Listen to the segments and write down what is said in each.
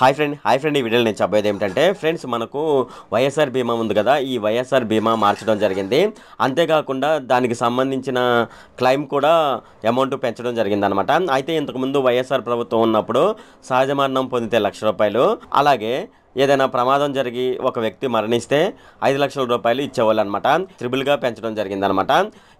Hi friend hi friend ఈ వీడియోలో నేను చెప్పేది ఏమిటంటే ఫ్రెండ్స్ మనకు వైఎస్ఆర్ బీమా ఉంది కదా ఈ వైఎస్ఆర్ బీమా మార్చడం జరిగింది. అంతేకాకుండా దానికి సంబంధించిన క్లెయిమ్ కూడా అమౌంట్ పెంచడం జరిగింది అనమాట అయితే ఇంతకుముందు వైఎస్ఆర్ ప్రభుత్వం ఉన్నప్పుడు సహజ మరణం పొందితే లక్ష రూపాయలు. అలాగే ఏదైనా ప్రమాదం జరిగి ఒక వ్యక్తి మరణిస్తే ఐదు లక్షల రూపాయలు ఇచ్చేవాళ్ళు అనమాట త్రిబుల్గా పెంచడం జరిగిందనమాట.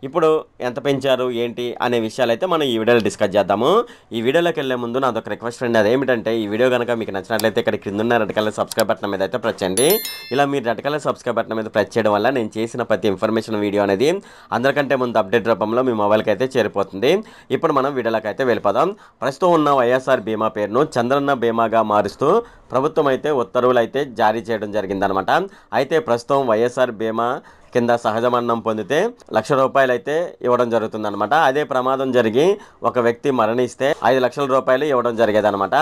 ఇప్పుడు ఎంత పెంచారు ఏంటి అనే విషయాలు అయితే మనం ఈ వీడియోలో డిస్కస్ చేద్దాము. ఈ వీడియోలోకి వెళ్ళే ముందు నాదొక రిక్వెస్ట్ అండి. అదేమిటంటే ఈ వీడియో కనుక మీకు నచ్చినట్లయితే ఇక్కడ కింద ఉన్న రెడ్ కలర్ సబ్స్క్రైబ్ బటన్ మీద అయితే ప్రెస్ చేయండి. ఇలా మీరు రెడ్ కలర్ సబ్స్క్రైబ్ బటన్ మీద ప్రెస్ చేయడం వల్ల నేను చేసిన ప్రతి ఇన్ఫర్మేషన్ వీడియో అనేది అందరికంటే ముందు అప్డేట్ రూపంలో మీ మొబైల్కి అయితే చేరిపోతుంది. ఇప్పుడు మనం వీడియోలోకి అయితే వెళ్ళిపోదాం. ప్రస్తుతం ఉన్న వైఎస్ఆర్ బీమా పేరును చంద్రన్న బీమాగా మారుస్తూ ప్రభుత్వం అయితే ఉత్తర్వులు అయితే జారీ చేయడం జరిగిందనమాట అయితే ప్రస్తుతం వైఎస్ఆర్ బీమా కింద సహజ మరణం పొందితే లక్ష రూపాయలు అయితే ఇవ్వడం జరుగుతుంది అనమాట అదే ప్రమాదం జరిగి ఒక వ్యక్తి మరణిస్తే ఐదు లక్షల రూపాయలు ఇవ్వడం జరిగేదనమాట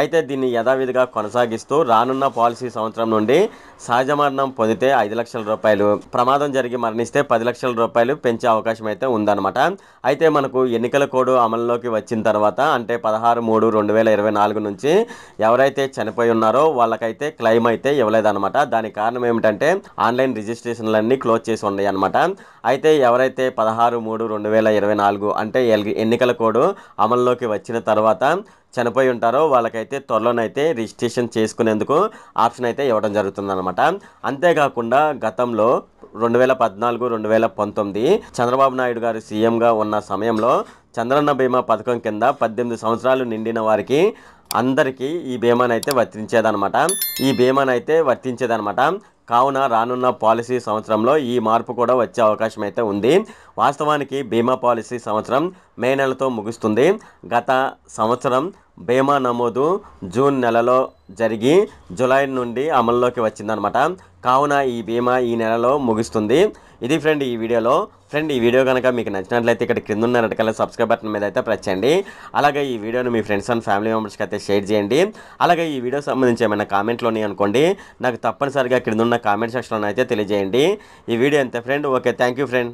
అయితే దీన్ని యథావిధిగా కొనసాగిస్తూ రానున్న పాలసీ సంవత్సరం నుండి సహజ మరణం పొందితే ఐదు లక్షల రూపాయలు ప్రమాదం జరిగి మరణిస్తే పది లక్షల రూపాయలు పెంచే అవకాశం అయితే ఉందన్నమాట. అయితే మనకు ఎన్నికల కోడ్ అమల్లోకి వచ్చిన తర్వాత అంటే పదహారు మూడు రెండు వేల ఇరవై నాలుగు నుంచి ఎవరైతే చనిపోయి ఉన్నారో వాళ్ళకైతే క్లెయిమ్ అయితే ఇవ్వలేదన్నమాట. దానికి కారణం ఏమిటంటే ఆన్లైన్ రిజిస్ట్రేషన్లన్నీ క్లోజ్ చేసి ఉన్నాయి అనమాట అయితే ఎవరైతే పదహారు మూడు రెండు వేల ఇరవై నాలుగు అంటే ఎల్- ఎన్నికల కోడ్ అమల్లోకి వచ్చిన తర్వాత చనిపోయి ఉంటారో వాళ్ళకైతే త్వరలోనైతే రిజిస్ట్రేషన్ చేసుకునేందుకు ఆప్షన్ అయితే ఇవ్వడం జరుగుతుందన్నమాట. అంతేకాకుండా గతంలో రెండు వేల పద్నాలుగు రెండు వేల పంతొమ్మిది చంద్రబాబు నాయుడు గారు సీఎంగా ఉన్న సమయంలో చంద్రన్న బీమా పథకం కింద పద్దెనిమిది సంవత్సరాలు నిండిన వారికి అందరికీ ఈ బీమానైతే వర్తించేదనమాట ఈ బీమానైతే వర్తించేదనమాట కావున రానున్న పాలసీ సంవత్సరంలో ఈ మార్పు కూడా వచ్చే అవకాశం అయితే ఉంది. వాస్తవానికి బీమా పాలసీ సంవత్సరం మే నెలతో ముగుస్తుంది. గత సంవత్సరం బీమా నమోదు జూన్ నెలలో జరిగి జూలై నుండి అమల్లోకి వచ్చిందనమాట కావున ఈ బీమా ఈ నెలలో ముగుస్తుంది. ఇది ఫ్రెండ్ ఈ వీడియోలో. ఫ్రెండ్ ఈ వీడియో కనుక మీకు నచ్చినట్లయితే ఇక్కడ క్రింద ఉన్న రెడ్ కలర్ సబ్స్క్రైబ్ బటన్ మీద అయితే ప్రెస్ చేయండి. అలాగే ఈ వీడియోను మీ ఫ్రెండ్స్ అండ్ ఫ్యామిలీ మెంబర్స్కి అయితే షేర్ చేయండి. అలాగే ఈ వీడియో సంబంధించి ఏమైనా కామెంట్లు ఉన్నాయి అనుకోండి నాకు తప్పనిసరిగా క్రింద ఉన్న కామెంట్ సెక్షన్లో అయితే తెలియజేయండి. ఈ వీడియో అంతే friend? Okay thank you friend.